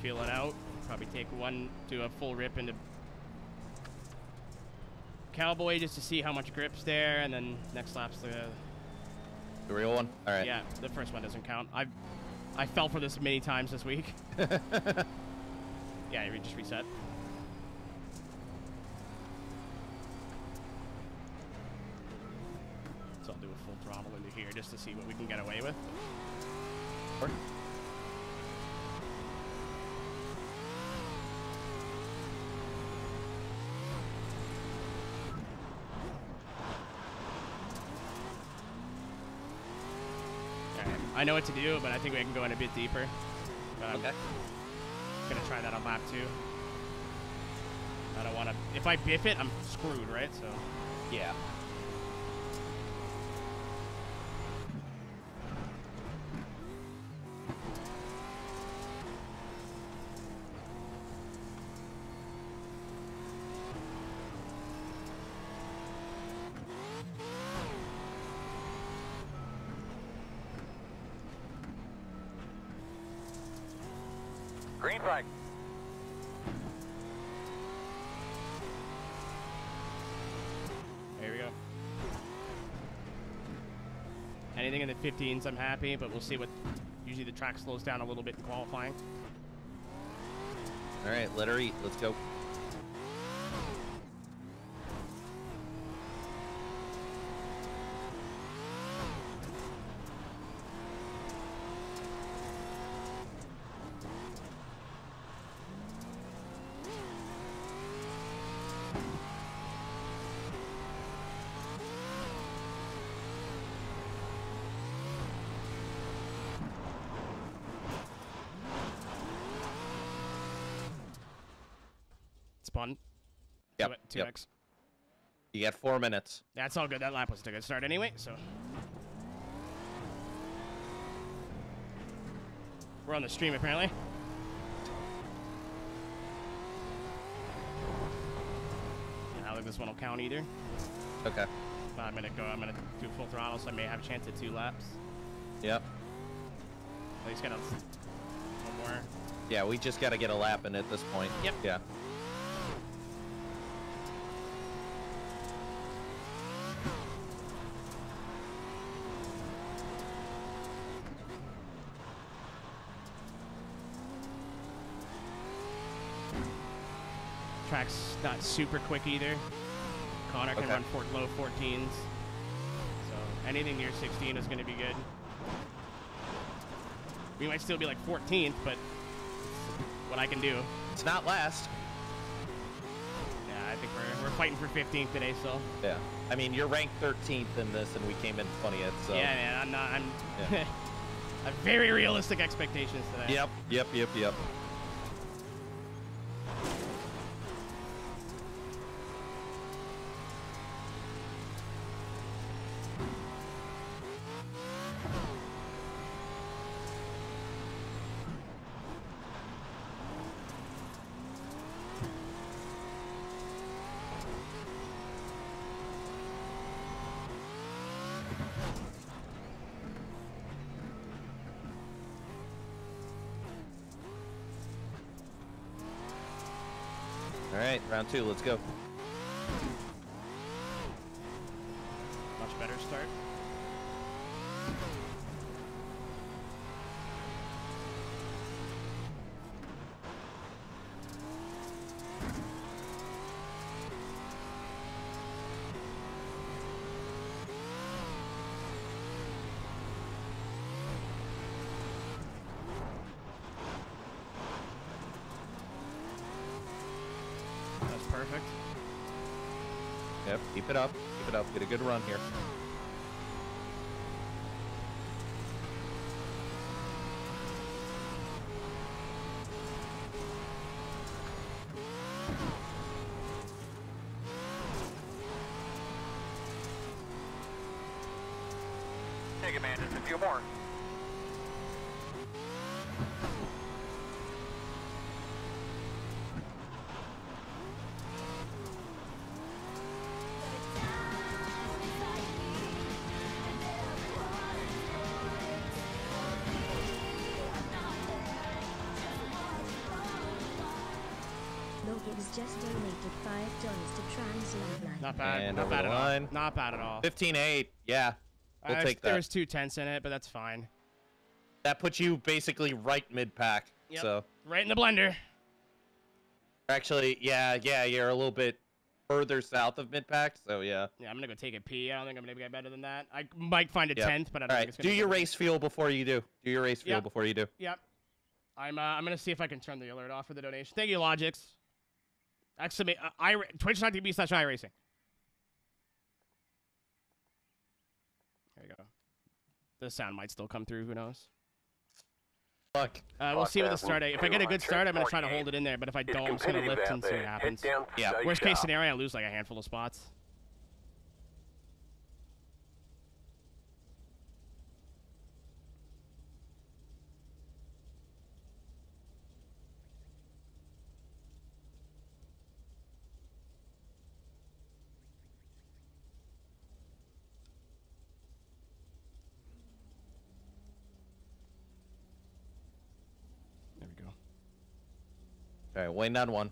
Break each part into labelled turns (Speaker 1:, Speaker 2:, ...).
Speaker 1: feel it out. Probably take one do a full rip into Cowboy just to see how much grip's there, and then next lap's the
Speaker 2: The real one? All right.
Speaker 1: yeah. The first one doesn't count. I I fell for this many times this week. yeah, you just reset. So I'll do a full throttle into here just to see what we can get away with.
Speaker 2: Sure.
Speaker 1: Alright, I know what to do, but I think we can go in a bit deeper. But I'm
Speaker 2: Okay.
Speaker 1: gonna try that on lap two. I don't want to. If I biff it, I'm screwed, right? So
Speaker 2: Yeah.
Speaker 3: Green flag.
Speaker 1: there we go. Anything in the 15s, I'm happy, but we'll see what. Usually the track slows down a little bit in qualifying.
Speaker 2: All right, let her eat. Let's go.
Speaker 1: Spun.
Speaker 2: Yep.
Speaker 1: Two
Speaker 2: yep.
Speaker 1: X.
Speaker 2: You got four minutes.
Speaker 1: That's all good. That lap was a good start anyway, so. We're on the stream apparently. I don't think this one will count either.
Speaker 2: Okay.
Speaker 1: But I'm gonna go. I'm gonna do full throttle, so I may have a chance at two laps.
Speaker 2: Yep.
Speaker 1: At least got a one more.
Speaker 2: Yeah, we just got to get a lap in at this point.
Speaker 1: Yep.
Speaker 2: Yeah.
Speaker 1: Not super quick either. Connor can
Speaker 2: Okay.
Speaker 1: run four, low 14s. So anything near 16 is going to be good. We might still be like 14th, but what I can do.
Speaker 2: It's not last.
Speaker 1: Yeah, I think we're, we're fighting for 15th today, so.
Speaker 2: Yeah. I mean, you're ranked 13th in this, and we came in 20th. So.
Speaker 1: Yeah, man, I'm not. I'm.
Speaker 2: Yeah.
Speaker 1: I have very realistic expectations today.
Speaker 2: Yep. Yep. Yep. Yep. All right, round two. Let's go.
Speaker 1: Much better start. That's perfect.
Speaker 2: Yep. Keep it up. Keep it up. Get a good run here.
Speaker 3: Just
Speaker 4: donated five dollars to Trans Love
Speaker 1: Not bad.
Speaker 2: And
Speaker 1: not bad at
Speaker 2: line.
Speaker 1: all. Not bad at all.
Speaker 2: 15-8. Yeah. We'll
Speaker 1: Uh,
Speaker 2: take
Speaker 1: There
Speaker 2: that.
Speaker 1: was two tenths in it, but that's fine.
Speaker 2: That puts you basically right mid-pack.
Speaker 1: Yep.
Speaker 2: So
Speaker 1: Right in the blender.
Speaker 2: actually, yeah, yeah, you're a little bit further south of mid-pack. So yeah.
Speaker 1: Yeah, I'm gonna go take a pee. I don't think I'm gonna get better than that. I might find a
Speaker 2: Yep.
Speaker 1: tenth, but I don't
Speaker 2: All
Speaker 1: think
Speaker 2: right.
Speaker 1: it's gonna
Speaker 2: Do your race fuel before you do. Do your race fuel
Speaker 1: Yep.
Speaker 2: before you do.
Speaker 1: Yep. I'm uh, I'm gonna see if I can turn the alert off for the donation. Thank you, Logix. Actually, uh, I twitch.tv slash iRacing. There you go. The sound might still come through. Who knows?
Speaker 2: Fuck.
Speaker 1: Uh, we'll
Speaker 3: Fuck
Speaker 1: see what the
Speaker 3: that.
Speaker 1: start. If I get a good start, I'm gonna try to hold it in there. But if I don't, I'm just gonna lift and see what happens.
Speaker 2: Yeah.
Speaker 1: Worst case scenario, I lose like a handful of spots. There we go.
Speaker 2: All right. Wayne down one.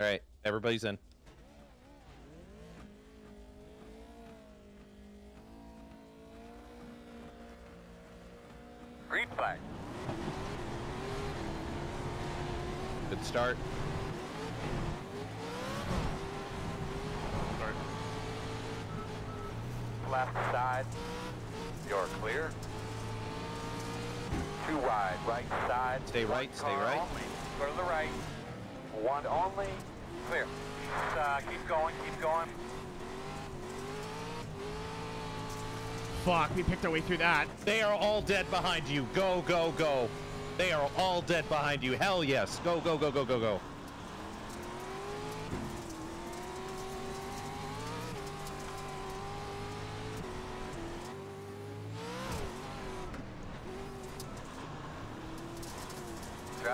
Speaker 2: All right. Everybody's in.
Speaker 3: Green flag.
Speaker 2: Good start.
Speaker 3: Left side. You're clear. Two wide, right side.
Speaker 2: Stay right, stay right.
Speaker 3: Only. Go to the right. One only. Clear. Uh, keep going, keep going.
Speaker 1: Fuck, we picked our way through that.
Speaker 2: They are all dead behind you. Go, go, go. They are all dead behind you. Hell yes. Go, go, go, go, go, go.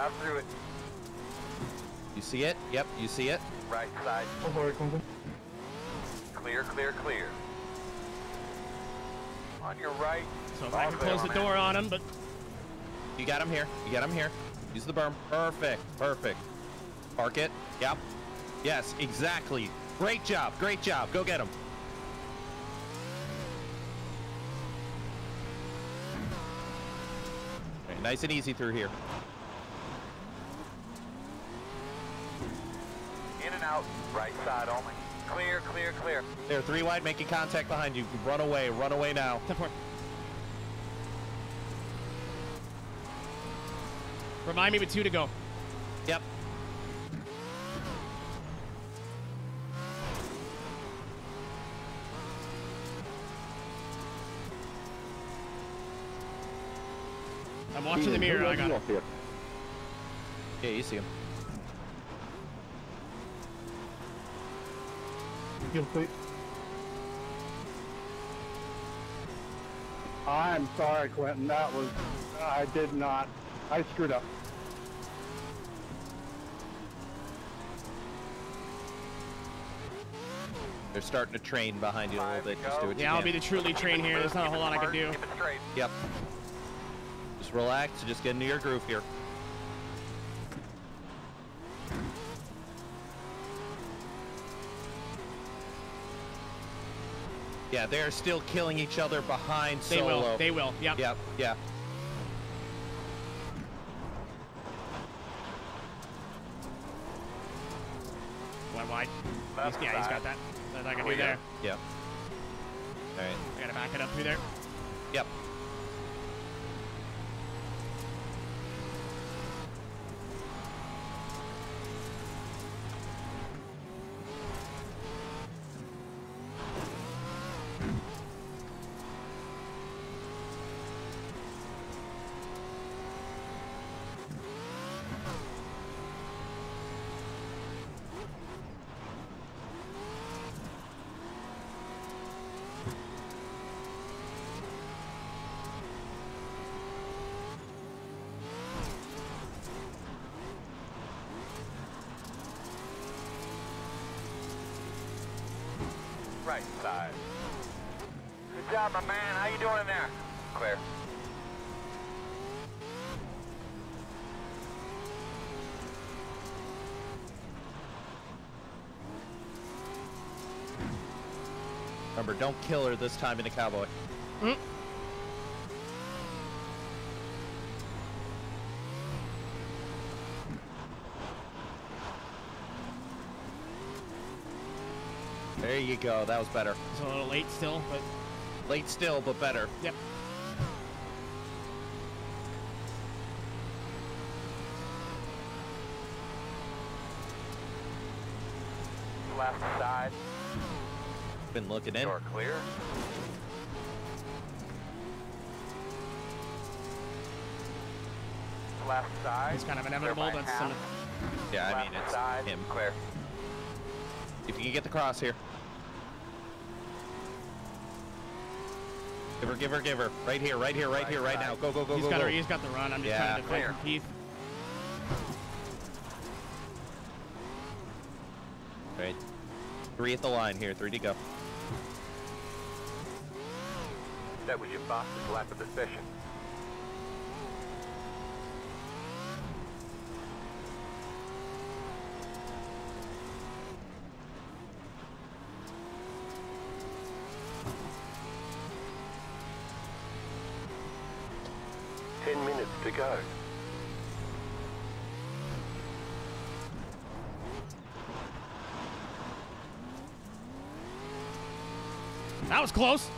Speaker 3: Drive through it.
Speaker 2: You see it? Yep, you see it.
Speaker 3: Right side. Clear, clear, clear. On your right.
Speaker 1: So if I can close the
Speaker 3: that.
Speaker 1: door on him, but
Speaker 2: You got him here. You got him here. Use the berm. Perfect. Perfect. Park it. Yep. Yes, exactly. Great job. Great job. Go get him. Okay, nice and easy through here.
Speaker 3: In and out. Right side only. Clear, clear, clear.
Speaker 2: There, three wide, making contact behind you. Run away. Run away now.
Speaker 1: 10 4. Remind me with two to go.
Speaker 2: Yep.
Speaker 1: I'm watching the mirror. I got it.
Speaker 2: Yeah, you see him.
Speaker 5: I'm sorry, Quentin. That was, I did not, I screwed up.
Speaker 2: They're starting to train behind you a little bit.
Speaker 3: to
Speaker 2: Just do what you
Speaker 1: Yeah, I'll
Speaker 2: can.
Speaker 1: be the truly train here. There's not a whole lot I can do.
Speaker 3: Keep it straight.
Speaker 2: Yep. Just relax. Just get into your groove here. Yeah, they're still killing each other behind
Speaker 1: They
Speaker 2: Solo.
Speaker 1: will. They will. Yep.
Speaker 2: Yep, yeah.
Speaker 1: One wide. He's, yeah, he's
Speaker 3: side.
Speaker 1: got that. That's I can do
Speaker 3: Clear.
Speaker 1: there.
Speaker 2: Yep. All right.
Speaker 1: I gotta back it up through there.
Speaker 2: Yep.
Speaker 3: Right side. Good job, my man. How you doing in there? Clear.
Speaker 2: Remember, don't kill her this time in a cowboy.
Speaker 1: Mm.
Speaker 2: You go. That was better.
Speaker 1: It's a little late still, but
Speaker 2: Late still, but better.
Speaker 1: yep.
Speaker 3: Left side.
Speaker 2: Been looking in.
Speaker 3: Door clear. Left side.
Speaker 1: It's kind of
Speaker 3: Clear
Speaker 1: inevitable.
Speaker 3: by
Speaker 1: That's
Speaker 3: half.
Speaker 1: some,
Speaker 2: Yeah, I
Speaker 3: Left
Speaker 2: mean, it's
Speaker 3: side.
Speaker 2: him.
Speaker 3: Clear.
Speaker 2: If you can get the cross here. Give her, give her, give her. Right here, right here, right,
Speaker 3: Right
Speaker 2: here, right now. Go, go, go,
Speaker 1: he's
Speaker 2: go,
Speaker 1: got
Speaker 2: go.
Speaker 1: the, he's got the run. I'm just
Speaker 2: Yeah.
Speaker 1: trying to defend
Speaker 3: Clear.
Speaker 1: from Keith.
Speaker 2: Right. Three at the line here. Three to go.
Speaker 3: That was your fastest lap of the session. Ten minutes to go.
Speaker 1: That was close.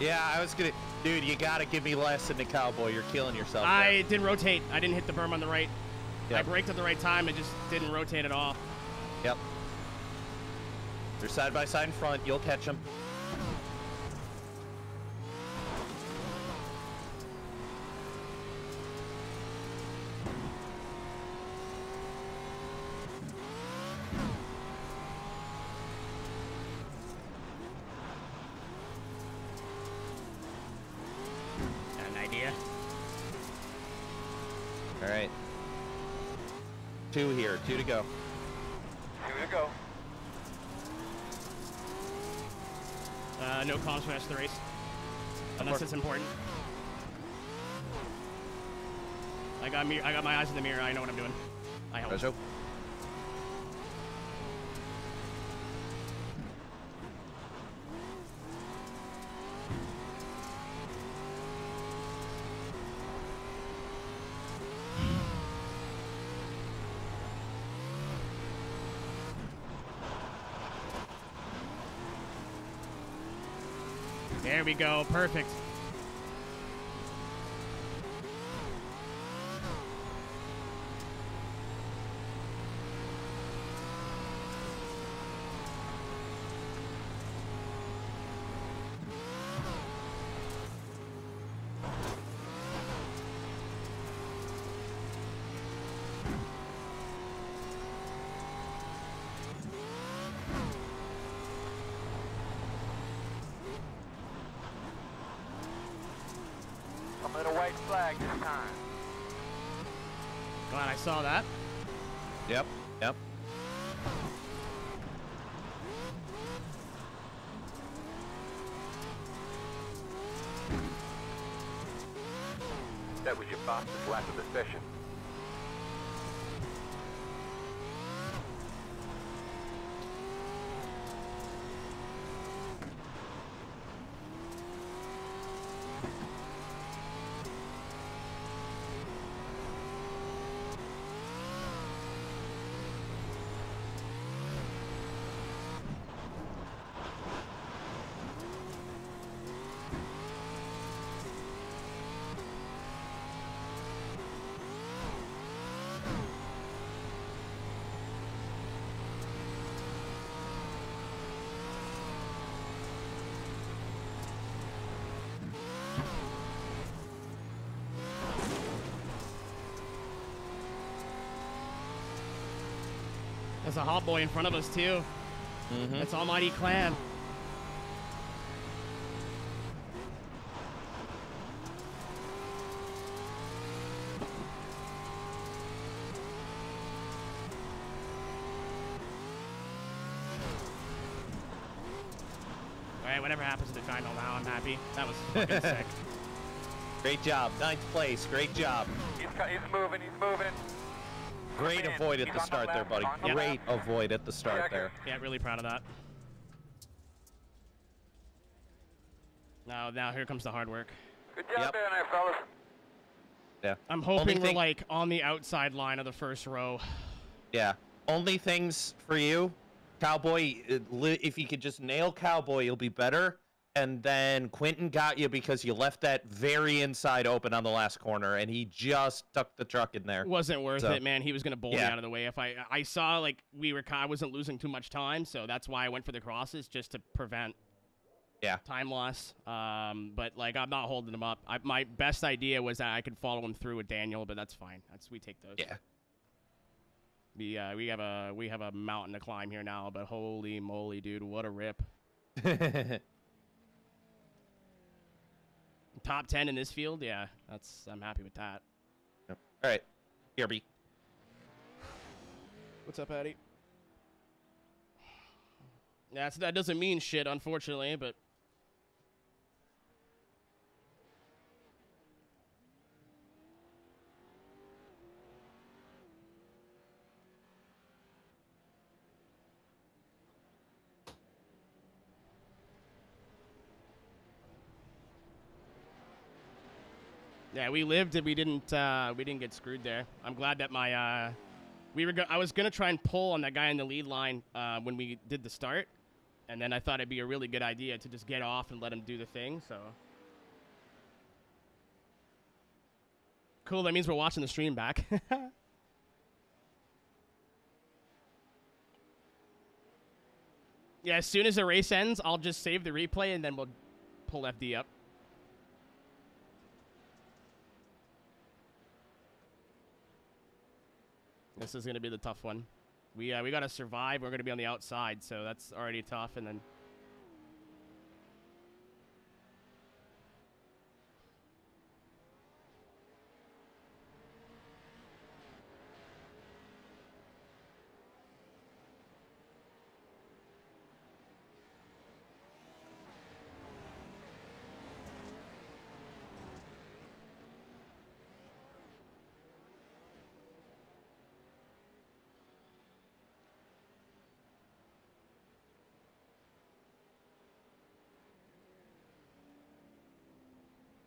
Speaker 2: Yeah, I was gonna. Dude, you gotta give me less than the cowboy. You're killing yourself. there.
Speaker 1: I didn't rotate. I didn't hit the berm on the right. I braked at the right time. It just didn't rotate at all.
Speaker 2: Yep. They're side by side in front. You'll catch them.
Speaker 1: Got an idea.
Speaker 2: All right. Two here. Two to go.
Speaker 3: Two to go.
Speaker 1: Uh, no comms for the rest of the race. Unless it's important. I got mir- I got my eyes in the mirror. I know what I'm doing. I hope. We go. Perfect.
Speaker 3: I'm in a white flag this time.
Speaker 1: Glad I saw that.
Speaker 2: Yep. Yep.
Speaker 3: That was your fastest lap of the session.
Speaker 1: There's a hot boy in front of us too.
Speaker 2: Mm-hmm.
Speaker 1: It's Almighty Clan. Alright, whatever happens to the final now, I'm happy. That was fucking sick.
Speaker 2: Great job. Ninth place. Great job.
Speaker 3: He's, he's moving, he's moving.
Speaker 2: Great avoid at the start there, buddy. Great avoid at the start there.
Speaker 1: Yeah, really proud of that. Now, now here comes the hard work.
Speaker 3: Good job
Speaker 2: Yep.
Speaker 3: down there, fellas.
Speaker 2: Yeah.
Speaker 1: I'm
Speaker 2: Only
Speaker 1: hoping we're like on the outside line of the first row.
Speaker 2: Yeah. Only things for you, Cowboy. uh, If you could just nail Cowboy, you'll be better. And then Quentin got you because you left that very inside open on the last corner, and he just tucked the truck in there.
Speaker 1: Wasn't worth
Speaker 2: So-
Speaker 1: it, man. He was gonna bowl me out of the way if I I saw like we were I wasn't losing too much time, so that's why I went for the crosses just to prevent
Speaker 2: Yeah.
Speaker 1: time loss. Um, but like I'm not holding him up. I, my best idea was that I could follow him through with Daniel, but that's fine. That's we take those.
Speaker 2: Yeah.
Speaker 1: We uh, we have a we have a mountain to climb here now, but holy moly, dude, what a rip! Top ten in this field, yeah, that's I'm happy with that.
Speaker 2: All right. Here, B.
Speaker 1: What's up, Addy? That's that doesn't mean shit, unfortunately, but Yeah, we lived and we didn't uh, we didn't get screwed there. I'm glad that my uh, we were go- I was gonna try and pull on that guy in the lead line uh, when we did the start, and then I thought it'd be a really good idea to just get off and let him do the thing. So cool. That means we're watching the stream back. yeah, as soon as the race ends, I'll just save the replay and then we'll pull FD up. This is gonna be the tough one. We uh, we gotta survive. We're gonna be on the outside, so that's already tough. And then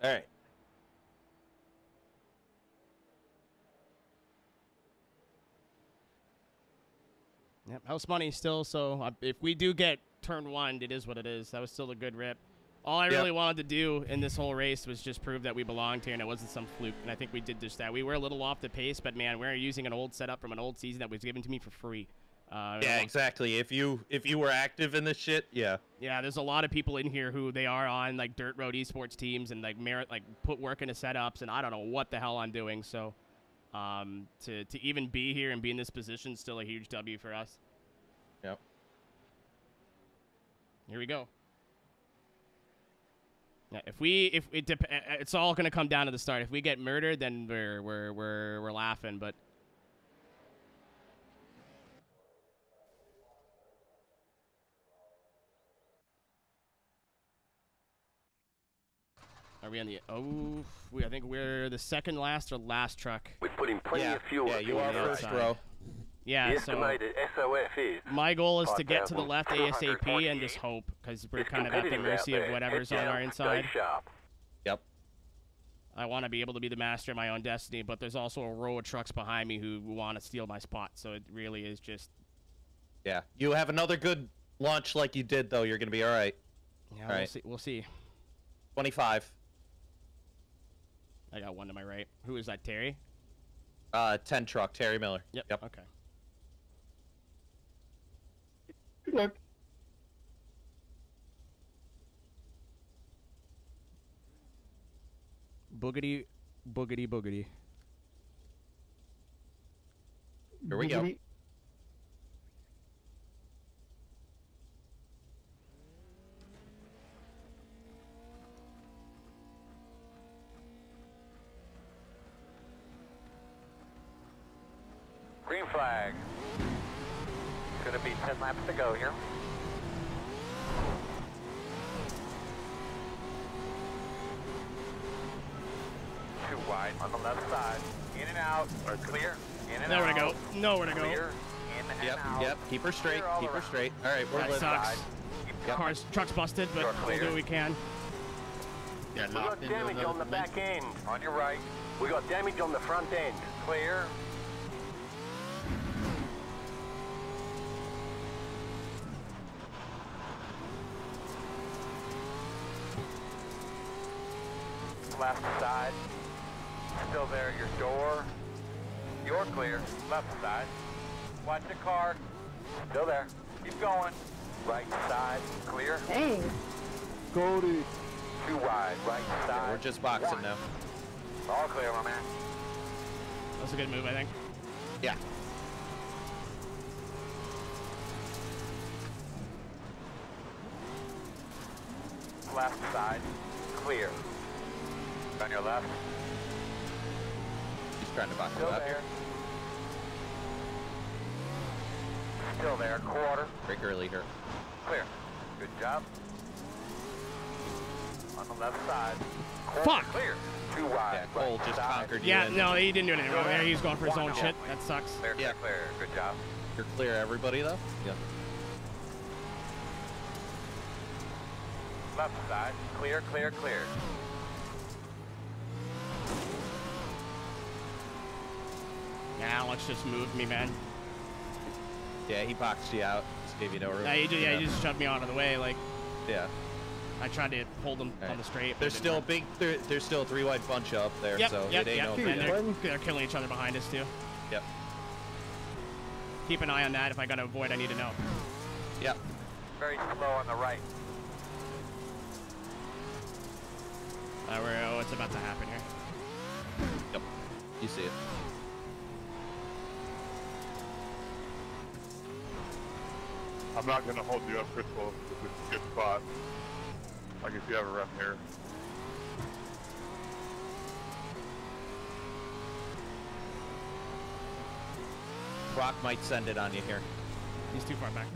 Speaker 2: All right.
Speaker 1: Yep, house money still. So uh, if we do get turn one, it is what it is. That was still a good rip. All I
Speaker 2: Yep.
Speaker 1: really wanted to do in this whole race was just prove that we belonged here and it wasn't some fluke. And I think we did just that. We were a little off the pace, but man, we're using an old setup from an old season that was given to me for free. Uh,
Speaker 2: Yeah, exactly. If you if you were active in this shit, yeah.
Speaker 1: Yeah, there's a lot of people in here who they are on like dirt road esports teams and like merit like put work into setups and I don't know what the hell I'm doing. So um to to even be here and be in this position is still a huge W for us.
Speaker 2: Yep.
Speaker 1: Here we go. Yeah, if we if it dep- uh, it's all gonna come down to the start. If we get murdered, then we're we're we're we're laughing. But are we on the? Oh, we I think we're the second last or last truck.
Speaker 3: We put in plenty
Speaker 2: yeah.
Speaker 3: of fuel.
Speaker 2: yeah,
Speaker 3: at
Speaker 2: you are first
Speaker 1: outside.
Speaker 2: row.
Speaker 1: Yeah,
Speaker 3: The
Speaker 1: so
Speaker 3: estimated SOF is.
Speaker 1: my goal is to get to the left ASAP and just hope because we're
Speaker 3: It's
Speaker 1: kind of at the
Speaker 3: competitive out
Speaker 1: mercy of whatever's
Speaker 3: Head
Speaker 1: on our inside.
Speaker 3: Stay sharp.
Speaker 2: Yep.
Speaker 1: I want to be able to be the master of my own destiny, but there's also a row of trucks behind me who want to steal my spot. So it really is just
Speaker 2: Yeah. You have another good launch like you did though. You're gonna be all right.
Speaker 1: yeah. We'll
Speaker 2: Right.
Speaker 1: see. We'll see.
Speaker 2: 25.
Speaker 1: I got one to my right. Who is that? Terry.
Speaker 2: Uh, 10 truck. Terry Miller.
Speaker 1: Yep.
Speaker 2: Yep.
Speaker 1: Okay.
Speaker 5: Good luck.
Speaker 1: Boogity, boogity, boogity.
Speaker 2: Here we go.
Speaker 3: Green flag. Gonna be 10 laps to go here. Two wide on the left side. In and out. Or clear. In and
Speaker 1: Nowhere
Speaker 3: out.
Speaker 1: Nowhere to go. Nowhere to go.
Speaker 3: Clear. In
Speaker 2: yep,
Speaker 3: out.
Speaker 2: yep. Keep her straight. Keep her straight. All right, we're
Speaker 1: that sucks.
Speaker 2: Yep.
Speaker 1: Cars, truck's busted, but we'll do what we can.
Speaker 6: Yeah,
Speaker 3: we got damage on the back end. On your right. We got damage on the front end. Clear. Door. You're clear. Left side. Watch the car. Still there. Keep going. Right side. Clear.
Speaker 5: Hey. Cody.
Speaker 3: Two wide. Right side.
Speaker 2: We're just boxing
Speaker 3: One.
Speaker 2: now.
Speaker 3: All clear, my man.
Speaker 1: That's a good move, I think.
Speaker 2: Yeah.
Speaker 3: Left side, clear. On your left,
Speaker 2: He's trying to box it
Speaker 3: still
Speaker 2: up.
Speaker 3: there. Still there, quarter,
Speaker 2: Breaker leader.
Speaker 3: clear. Good job. On the left side. Quarter,
Speaker 1: Fuck.
Speaker 3: Clear. Two wide.
Speaker 2: Yeah, Cole
Speaker 3: right
Speaker 2: just
Speaker 3: side.
Speaker 2: conquered you.
Speaker 1: Yeah, no, he didn't do anything wrong there. He was going for his
Speaker 3: One
Speaker 1: own shit. That sucks.
Speaker 3: Clear, clear,
Speaker 2: Yeah.
Speaker 3: clear. Good job.
Speaker 2: You're clear, everybody, though? Yeah.
Speaker 3: Left side, clear, clear, clear.
Speaker 1: Alex just moved me, man.
Speaker 2: Yeah, he boxed you out. Just gave you no room.
Speaker 1: Yeah, he, ju- yeah, he just shoved me out of the way. Like,
Speaker 2: Yeah.
Speaker 1: I tried to hold him
Speaker 2: Alright.
Speaker 1: on the straight.
Speaker 2: There's still a
Speaker 1: didn't
Speaker 2: big, there, there's still a three wide bunch up there,
Speaker 1: work. Yep,
Speaker 2: so
Speaker 1: yep,
Speaker 2: it ain't
Speaker 1: yep.
Speaker 2: no
Speaker 1: and they're, they're killing each other behind us, too.
Speaker 2: Yep.
Speaker 1: Keep an eye on that. If I got to avoid, I need to know.
Speaker 2: Yep.
Speaker 3: Very slow on the right.
Speaker 1: Uh, we're, oh, it's about to happen here.
Speaker 2: Yep. You see it.
Speaker 7: I'm not going to hold you up, Crystal. This is a good spot. Like if you ever run here.
Speaker 2: Brock might send it on you here.
Speaker 1: He's too far back.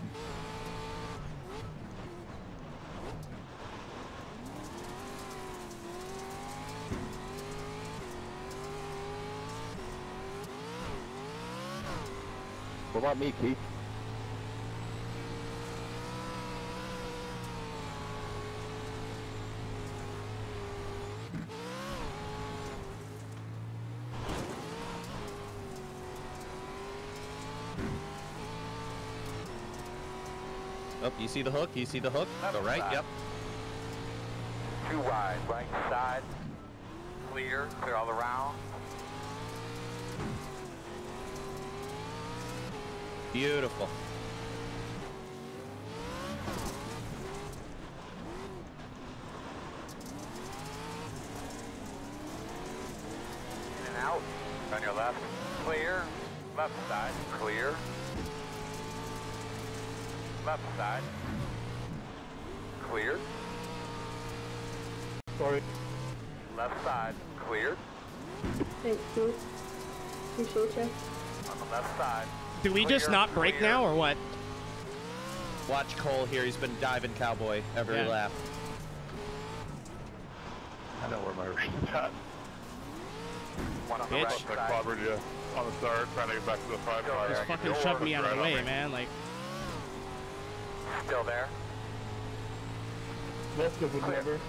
Speaker 5: What about me, Keith?
Speaker 2: See the hook? You see the hook?
Speaker 3: Left
Speaker 2: Go right.
Speaker 3: side.
Speaker 2: Yep.
Speaker 3: Two wide. Right side. Clear. Clear all around.
Speaker 2: Beautiful.
Speaker 3: In and out. On your left. Clear. Left side. Clear. Left side. Clear.
Speaker 5: Sorry.
Speaker 3: Left side. Clear.
Speaker 8: Thanks, Keith. Appreciate you.
Speaker 3: On the left side.
Speaker 1: Do we just not break
Speaker 3: clear.
Speaker 1: now, or what?
Speaker 2: Watch Cole here. He's been diving cowboy every
Speaker 1: Yeah.
Speaker 2: lap.
Speaker 7: I know where my race is at.
Speaker 3: One on the
Speaker 1: Bitch.
Speaker 3: right side.
Speaker 7: clobbered you on the start, trying to get back to the five
Speaker 3: Still
Speaker 7: car.
Speaker 1: Just fucking
Speaker 3: Door
Speaker 1: shoved me out of the way, man. Like,
Speaker 3: Still there.
Speaker 5: Most of them
Speaker 3: Clear.
Speaker 5: never.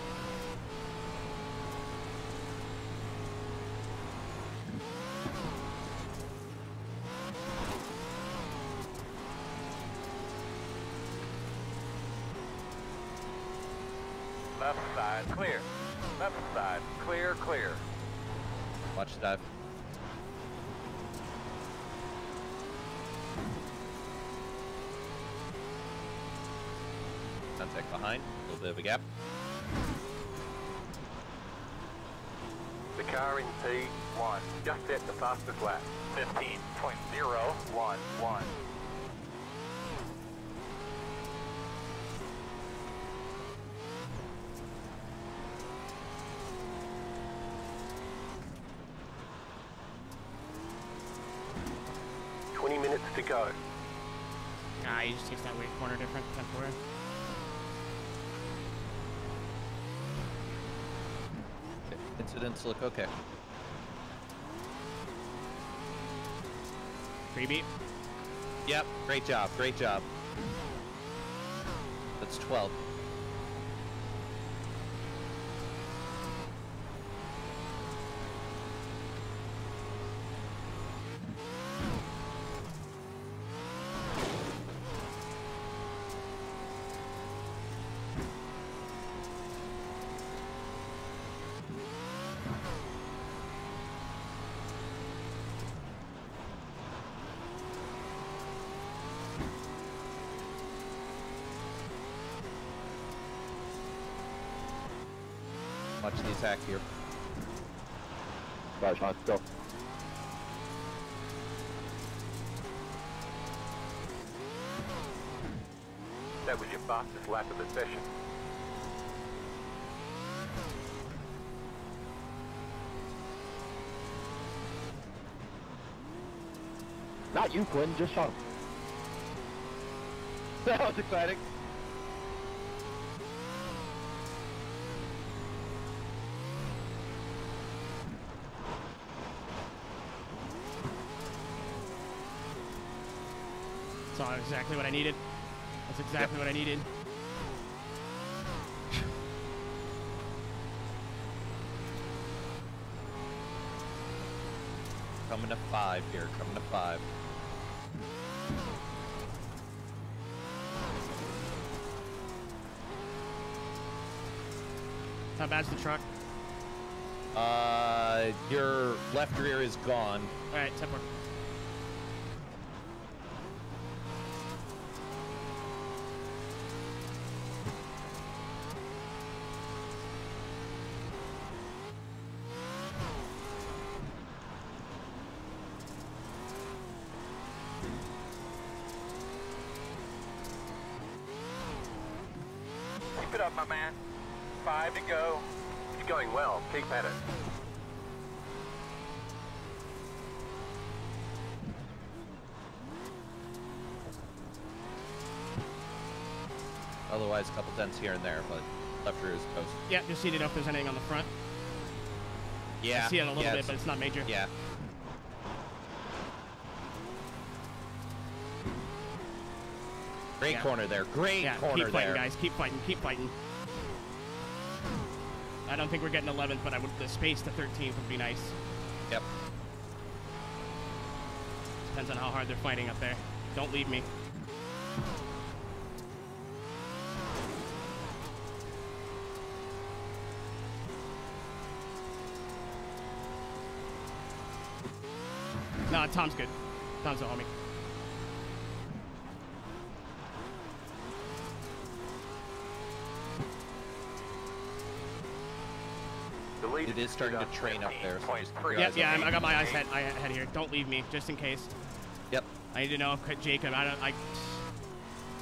Speaker 3: Left side. Clear. Left side. Clear, clear.
Speaker 2: Watch the dive. Contact behind. A little bit of a gap.
Speaker 3: The car in P1 just hit the fastest lap. 15.011. go.
Speaker 1: Ah, you just takes that weird corner different. That's where.
Speaker 2: Okay. Incidents look okay.
Speaker 1: Three beat.
Speaker 2: Yep. Great job. Great job. That's 12. Attack here.
Speaker 5: Bye, Sean. Go.
Speaker 3: That was your fastest lap of the session.
Speaker 5: Not you, Quinn. Just Sean. That was exciting.
Speaker 1: That's exactly what I needed. That's exactly what I needed.
Speaker 2: Coming to five here. Coming to five.
Speaker 1: How bad's the truck?
Speaker 2: Uh, your left rear is gone.
Speaker 1: All right, temper.
Speaker 3: Keep it up, my man. Five to go. It's going well. Keep at it.
Speaker 2: Otherwise, a couple dents here and there, but left rear is toast.
Speaker 1: Yeah, just need to know if there's anything on the front.
Speaker 2: Yeah.
Speaker 1: I see it a little
Speaker 2: yeah,
Speaker 1: bit,
Speaker 2: it's-
Speaker 1: but it's not major.
Speaker 2: Yeah. Great
Speaker 1: Yeah.
Speaker 2: corner there. Great
Speaker 1: Yeah,
Speaker 2: corner
Speaker 1: keep fighting,
Speaker 2: there.
Speaker 1: guys. Keep fighting. Keep fighting. I don't think we're getting 11th, but I would the space to 13th would be nice.
Speaker 2: Yep.
Speaker 1: Depends on how hard they're fighting up there. Don't leave me. No, Tom's good. Tom's a homie.
Speaker 3: The lead
Speaker 2: It is starting to train up there, so just keep
Speaker 1: Yeah, yeah. I'm, I got my eyes head, I head here. Don't leave me, just in case.
Speaker 2: Yep.
Speaker 1: I need to know if Jacob. I don't. I.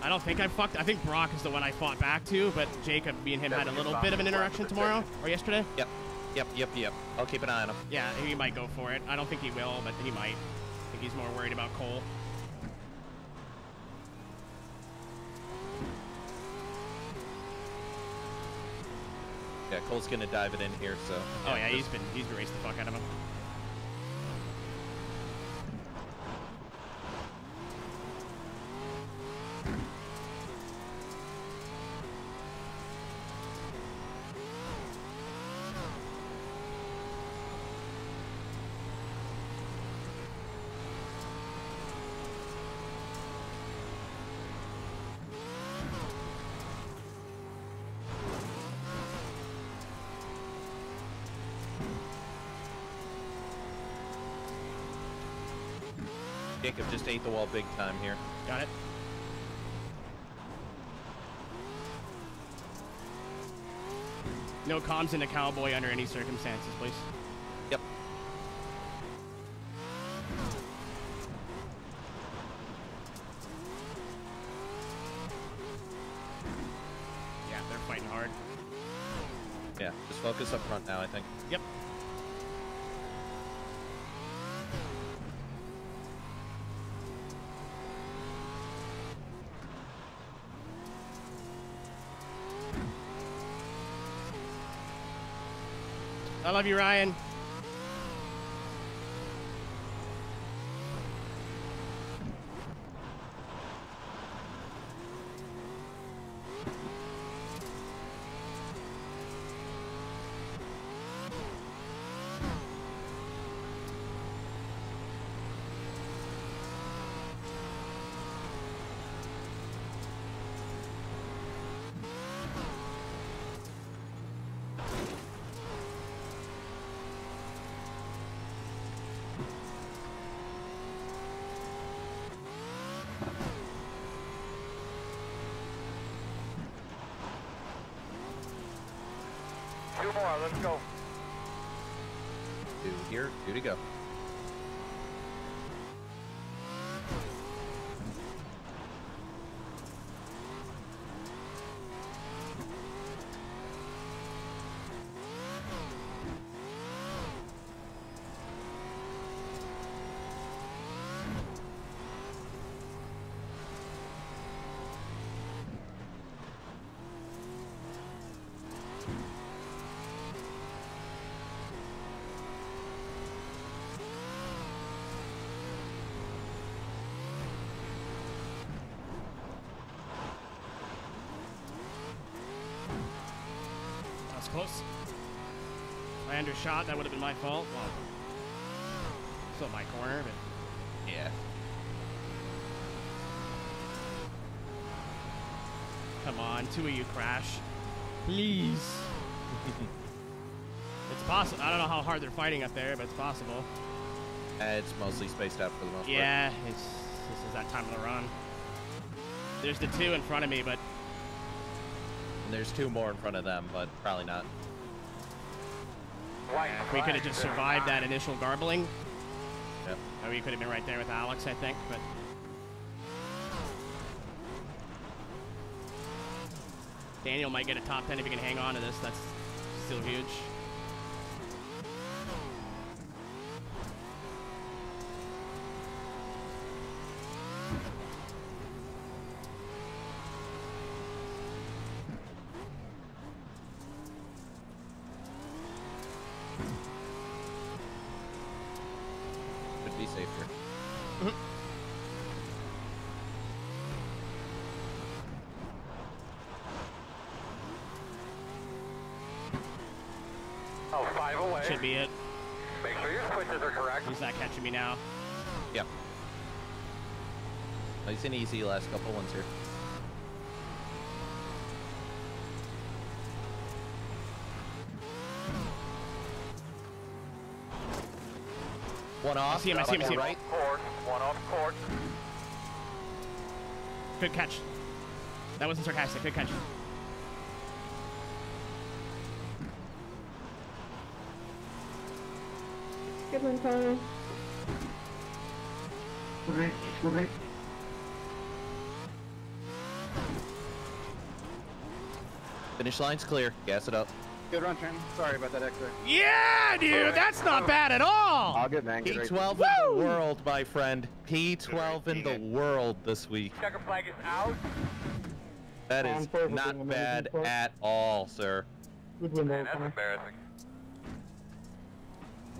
Speaker 1: I don't think I fucked. I think Brock is the one I fought back to, but Jacob, me and him had a little bit of an interaction tomorrow or yesterday.
Speaker 2: Yep. Yep, yep, yep. I'll keep an eye on him.
Speaker 1: Yeah, he might go for it. I don't think he will, but he might. I think he's more worried about Cole.
Speaker 2: Yeah, Cole's gonna dive it in here, so.
Speaker 1: Oh yeah, he's been he's been racing the fuck out of him.
Speaker 2: Just the wall big time here.
Speaker 1: Got it. No comms into Cowboy under any circumstances, please.
Speaker 2: Yep.
Speaker 1: Yeah, they're fighting hard.
Speaker 2: Yeah, just focus up front now, I think.
Speaker 1: Yep. I love you, Ryan.
Speaker 3: Two more. Let's go.
Speaker 2: Two here, two to go.
Speaker 1: That was close. If I undershot, that would have been my fault. Well, still my corner, but
Speaker 2: Yeah.
Speaker 1: come on, two of you crash. Please. it's possible. I don't know how hard they're fighting up there, but it's possible.
Speaker 2: Uh, it's mostly spaced out for the most part.
Speaker 1: Yeah, it's this is that time of the run. There's the two in front of me, but
Speaker 2: And there's two more in front of them, but probably not.
Speaker 3: White
Speaker 1: if we could have just survived that initial garbling,
Speaker 2: Yep.
Speaker 1: or we could have been right there with Alex, I think. But Daniel might get a top 10 if he can hang on to this. That's still huge.
Speaker 2: Could be safer.
Speaker 3: Oh, five away.
Speaker 1: Should be it.
Speaker 3: Make sure your switches are correct.
Speaker 1: He's not catching me now.
Speaker 2: Yep. Oh, nice and easy last couple ones here. One off.
Speaker 1: I see him, I see him, I see him.
Speaker 2: Right.
Speaker 3: Court. One off court.
Speaker 1: Good catch. That wasn't sarcastic. Good catch.
Speaker 8: Good one, Connor.
Speaker 2: Finish line's clear. Gas it up.
Speaker 5: Good run, Trent. Sorry about that extra.
Speaker 1: Yeah, dude, that's not bad at all.
Speaker 5: All good, man. Good.
Speaker 2: P12 in
Speaker 1: Woo!
Speaker 2: the world, my friend. P12 in the world this week.
Speaker 3: Checker flag is out.
Speaker 2: That
Speaker 5: On
Speaker 2: is
Speaker 5: purpose
Speaker 2: not bad at all, sir.
Speaker 8: Good win
Speaker 3: Man, that's embarrassing.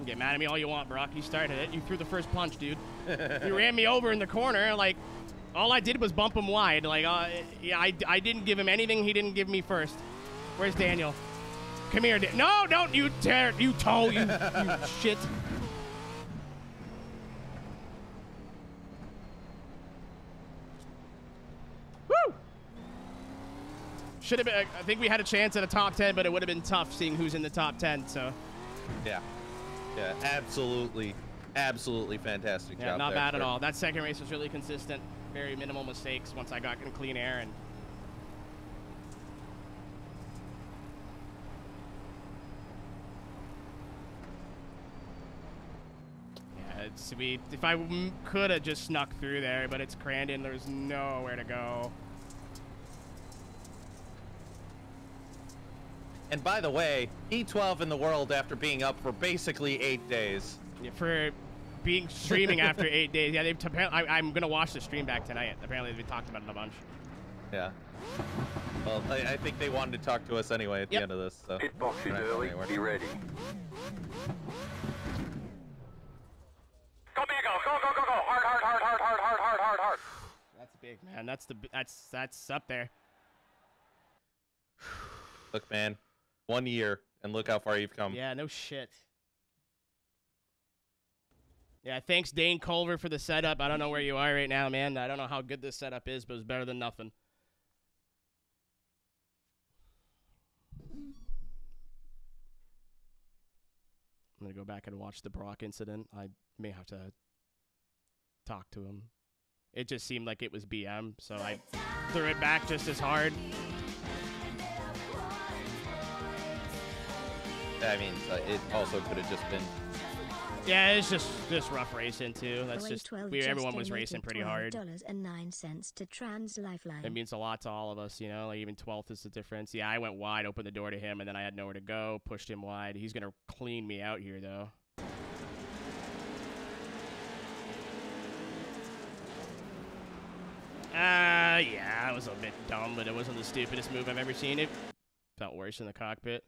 Speaker 1: Get mad at me all you want, Brock. You started it. You threw the first punch, dude. you ran me over in the corner. Like, all I did was bump him wide. Like, uh, yeah, I, I didn't give him anything he didn't give me first. Where's Daniel? Come here, No, don't you dare. You toe, you, you shit. Woo! Should have been. I think we had a chance at a top 10, but it would have been tough seeing who's in the top 10, so.
Speaker 2: Yeah. Yeah, absolutely. Absolutely fantastic
Speaker 1: Yeah,
Speaker 2: job.
Speaker 1: not
Speaker 2: there,
Speaker 1: bad at all. That second race was really consistent. Very minimal mistakes once I got in clean air and Yeah, it's we if I could have just snuck through there, but it's Crandon. There's nowhere to go.
Speaker 2: And by the way, E12 in the world after being up for basically eight days.
Speaker 1: Yeah, for being streaming after eight days. Yeah, they've apparently. I, I'm gonna watch the stream back tonight. Apparently, we talked about it a bunch.
Speaker 2: Yeah. Well, I, I think they wanted to talk to us anyway at the end of this. So.
Speaker 3: Pit box is
Speaker 2: We're not going
Speaker 3: early.
Speaker 2: anywhere.
Speaker 3: Be ready. Go, Diego. Go, go, go, go. Hard, hard, hard, hard, hard, hard, hard, hard, hard.
Speaker 1: That's big, man. That's the that's that's up there.
Speaker 2: Look, man, one year, and look how far you've come.
Speaker 1: Yeah, no shit. Yeah, thanks Dane Culver for the setup. I don't know where you are right now, man. I don't know how good this setup is, but it's better than nothing. I'm gonna go back and watch the Brock incident. I may have to talk to him. It just seemed like it was BM, so I threw it back just as hard.
Speaker 2: I mean, it also could have just been.
Speaker 1: Yeah, it's just just rough racing too. That's just
Speaker 4: OA12
Speaker 1: we, everyone was racing pretty hard.
Speaker 4: $12.09 to Trans Lifeline.
Speaker 1: It means a lot to all of us, you know. Like even twelfth is the difference. Yeah, I went wide, opened the door to him, and then I had nowhere to go. Pushed him wide. He's gonna clean me out here though. Uh, yeah, it was a bit dumb, but it wasn't the stupidest move I've ever seen. It felt worse in the cockpit.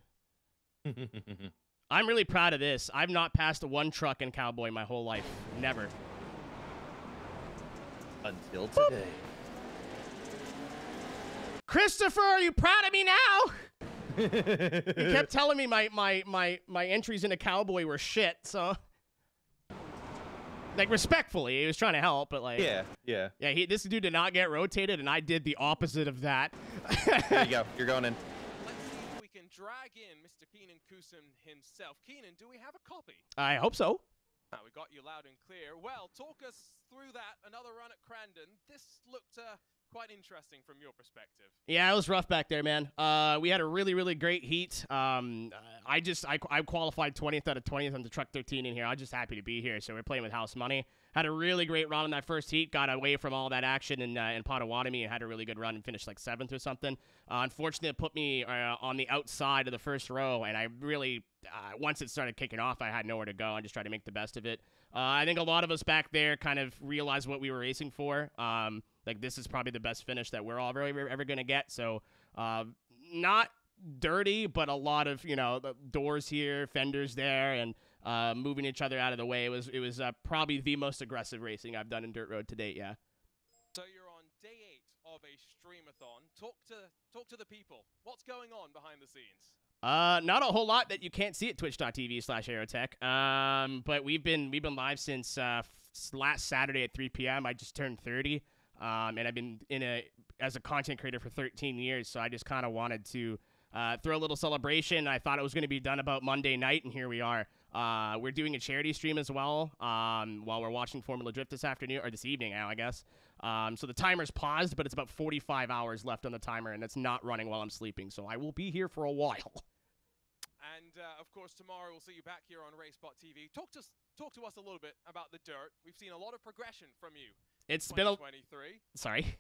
Speaker 1: I'm really proud of this. I've not passed one truck in Cowboy my whole life. Never.
Speaker 2: Until today.
Speaker 1: Christopher, are you proud of me now? he kept telling me my, my, my, my entries into Cowboy were shit, so. Like, respectfully, he was trying to help, but, like.
Speaker 2: Yeah, yeah.
Speaker 1: Yeah, he, this dude did not get rotated, and I did the opposite of that.
Speaker 2: There you go. You're going in.
Speaker 9: Let's see if we can drag in Mr. Keenan Kusim himself. Keenan, do we have a copy?
Speaker 1: I hope so.
Speaker 9: Ah, we got you loud and clear. Well, talk us through that. Another run at Crandon. This looked uh, quite interesting from your perspective.
Speaker 1: Yeah, it was rough back there, man. Uh, we had a really, really great heat. Um, I just I, I qualified 20th out of 20th on the truck 13 in here. I'm just happy to be here. So we're playing with house money. Had a really great run in that first heat. Got away from all that action in uh, in Potawatomi and had a really good run and finished like seventh or something. Uh, unfortunately, it put me uh, on the outside of the first row, and I really uh, once it started kicking off, I had nowhere to go. I just tried to make the best of it. Uh, I think a lot of us back there kind of realized what we were racing for. Um, like this is probably the best finish that we're all really ever, ever going to get. So, uh, not dirty, but a lot of you know doors here, fenders there, and uh, moving each other out of the way. It was it was uh, probably the most aggressive racing I've done in dirt road to date. Yeah.
Speaker 9: So you're on day eight of a streamathon. Talk to talk to the people. What's going on behind the scenes?
Speaker 1: Uh, not a whole lot that you can't see at twitch.tv slash Aeroteq. Um, but we've been we've been live since uh, f- last Saturday at 3 p.m. I just turned 30. Um, and I've been in a as a content creator for 13 years, so I just kind of wanted to uh, throw a little celebration. I thought it was going to be done about Monday night, and here we are. Uh, we're doing a charity stream as well um, while we're watching Formula Drift this afternoon or this evening now, I guess. Um, so the timer's paused, but it's about 45 hours left on the timer, and it's not running while I'm sleeping. So I will be here for a while.
Speaker 9: And uh, of course, tomorrow we'll see you back here on RaceSpot TV. Talk to us, talk to us a little bit about the dirt. We've seen a lot of progression from you.
Speaker 1: It's been a
Speaker 9: 2023.
Speaker 1: sorry.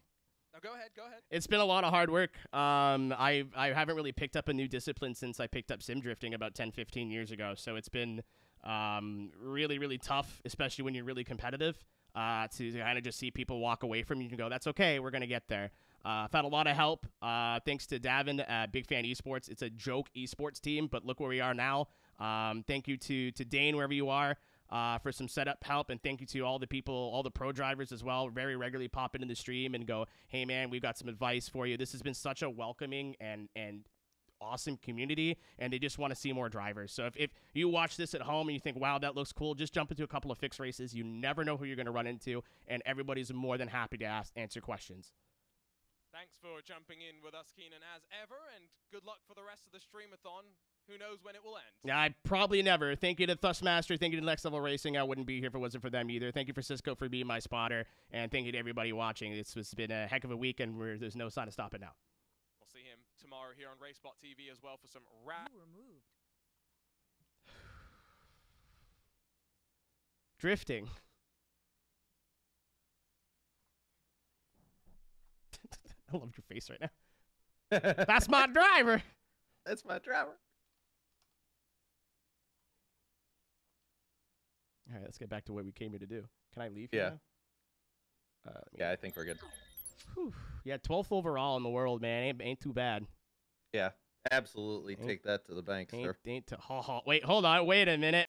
Speaker 9: Now go ahead, go ahead.
Speaker 1: It's been a lot of hard work. Um, I I haven't really picked up a new discipline since I picked up sim drifting about 10, 15 years ago. So it's been um, really, really tough, especially when you're really competitive. Uh, to kind of just see people walk away from you and go, "That's okay, we're gonna get there." Uh, I've had a lot of help, uh, thanks to Davin, Big Fan Esports. It's a joke esports team, but look where we are now. Um, thank you to to Dane wherever you are uh, for some setup help, and thank you to all the people, all the pro drivers as well. Very regularly pop into the stream and go, "Hey man, we've got some advice for you." This has been such a welcoming and and awesome community and they just want to see more drivers. So if, if you watch this at home and you think, wow, that looks cool, just jump into a couple of fixed races. You never know who you're going to run into, and everybody's more than happy to ask answer questions.
Speaker 9: Thanks for jumping in with us, Keenan, as ever, and good luck for the rest of the streamathon. Who knows when it will end?
Speaker 1: Yeah, I probably never. Thank you to Thrustmaster. Thank you to Next Level Racing. I wouldn't be here if it wasn't for them either. Thank you for Cisco for being my spotter, and thank you to everybody watching. It's, it's been a heck of a week, and we're, there's no sign of stopping now.
Speaker 9: We'll see him tomorrow here on RaceSpot TV as well for some rap.
Speaker 1: Drifting. I loved your face right now. That's my driver.
Speaker 2: That's my driver.
Speaker 1: All right, let's get back to what we came here to do. Can I leave? here
Speaker 2: Yeah.
Speaker 1: Uh,
Speaker 2: Yeah, I think we're good.
Speaker 1: Whew. Yeah, 12th overall in the world, man. Ain't, ain't too bad.
Speaker 2: Yeah, absolutely.
Speaker 1: Ain't-
Speaker 2: Take that to the bank,
Speaker 1: Ain't,
Speaker 2: sir.
Speaker 1: ain't to, ha, ha. Wait, hold on. Wait a minute.